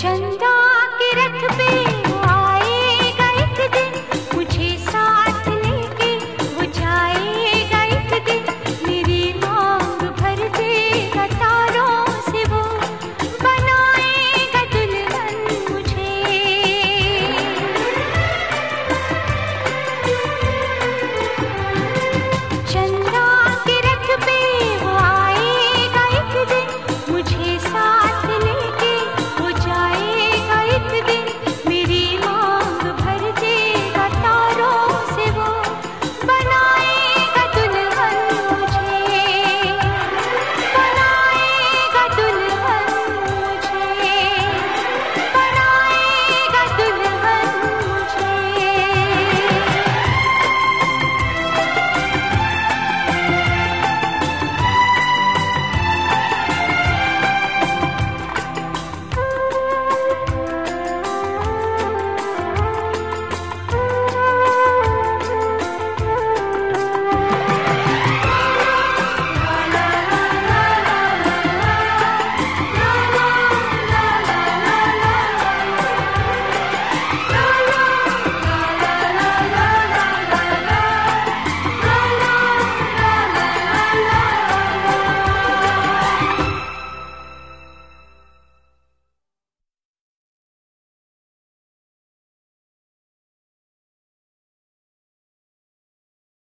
चंदा के रथ पे